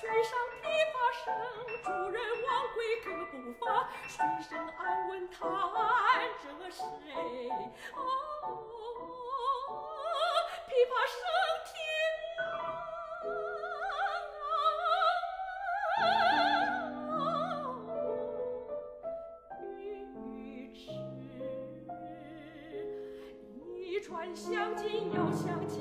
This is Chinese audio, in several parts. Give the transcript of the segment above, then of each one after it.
水上琵琶声，主人忘归客不发。水上安稳弹着谁？哦，琵琶声停了，欲语迟。一船香鲸又相见。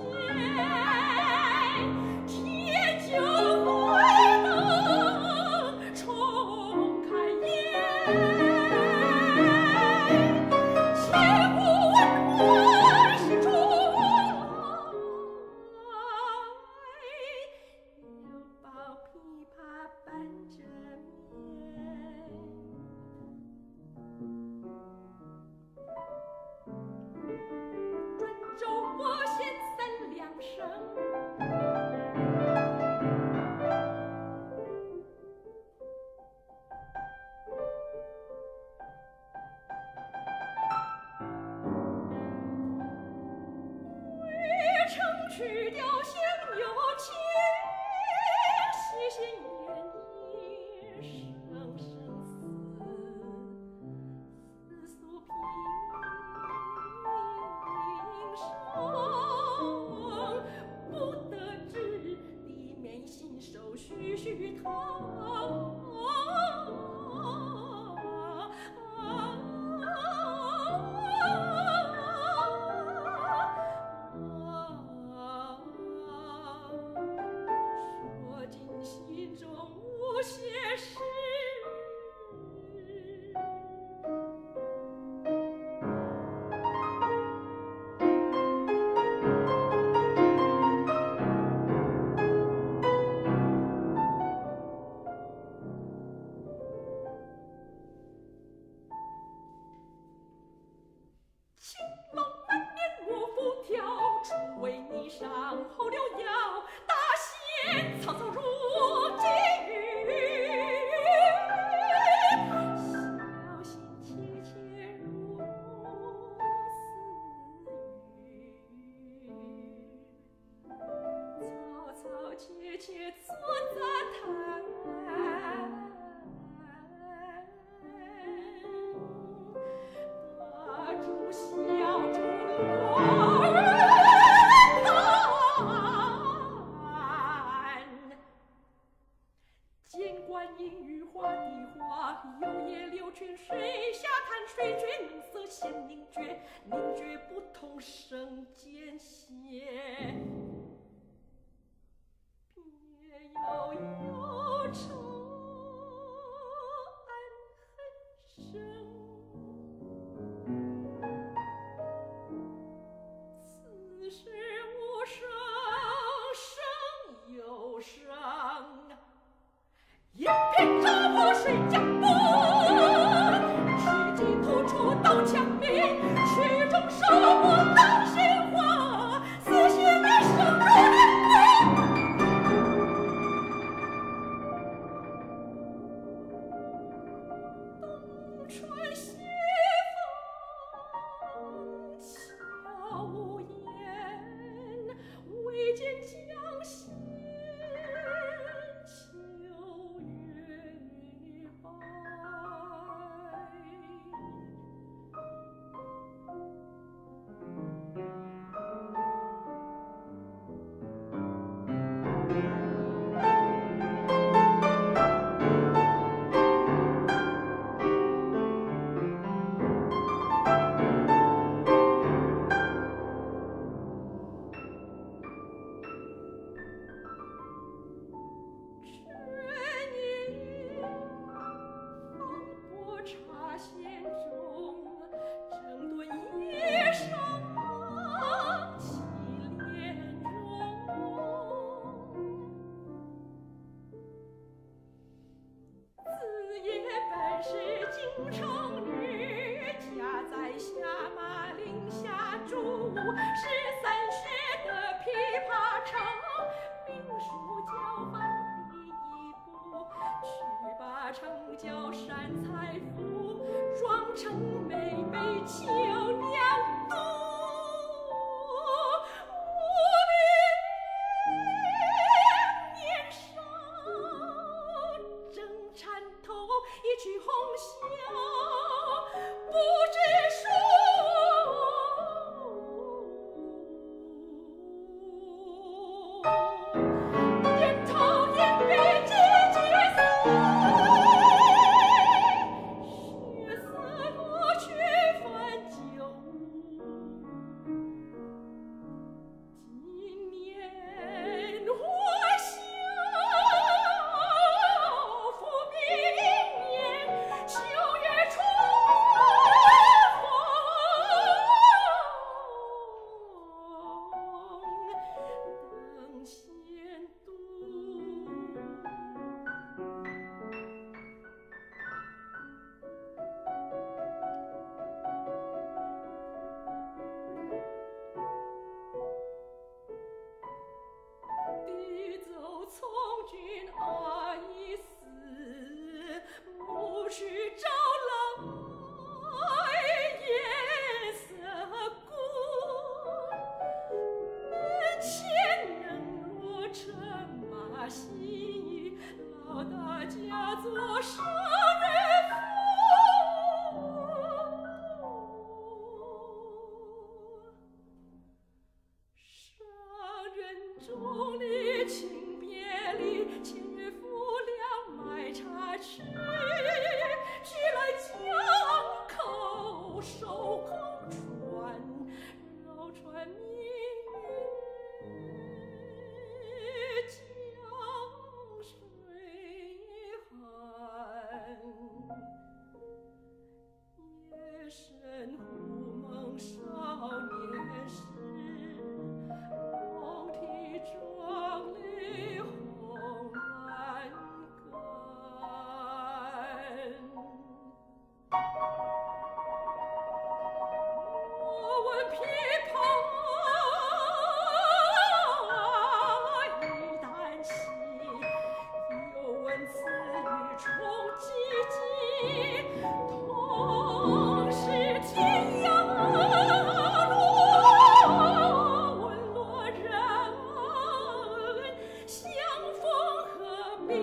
叫山财富，妆成美眉秋。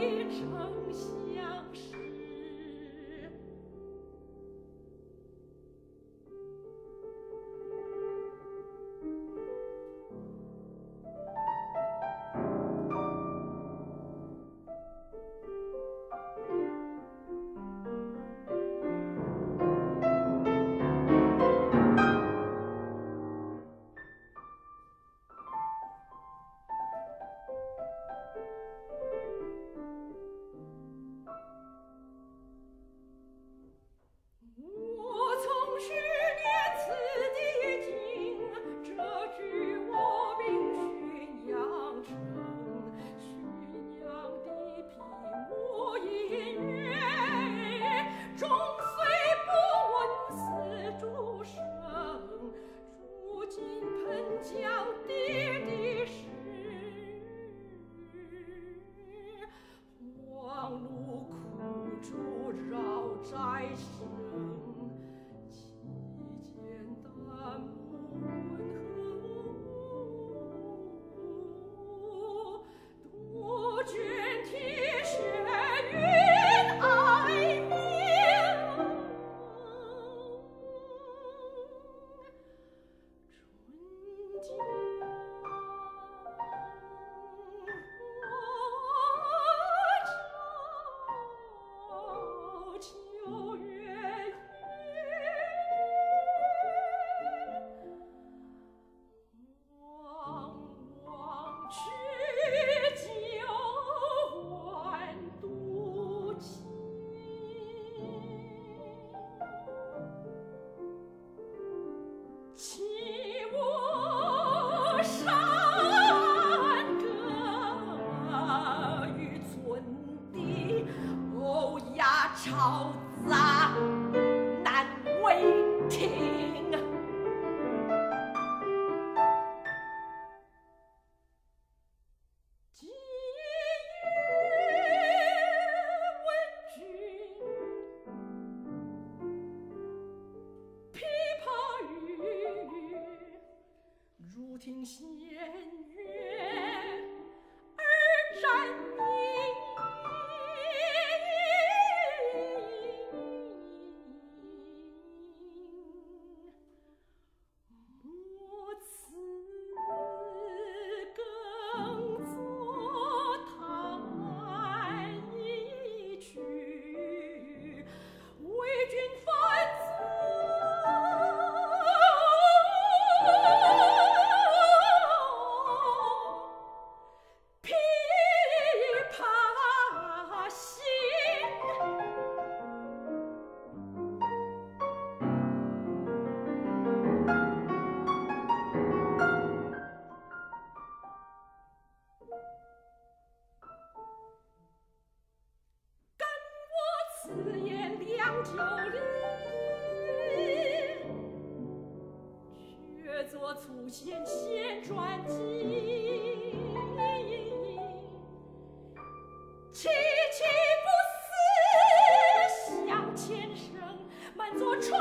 each other. 满座春